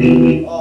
Oh,